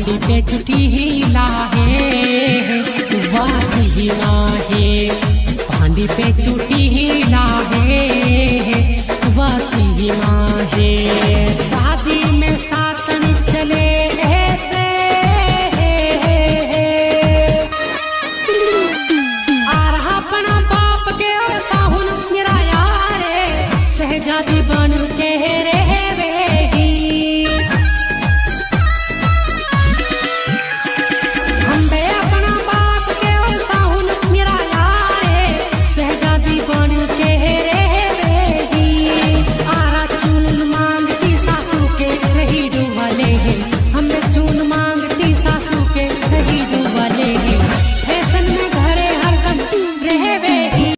डाली पे छुटी हिला है, वास हिला है पानी पे छुटी हिला है, वास हिला है शादी में सातन चले ऐसे सहजादी बन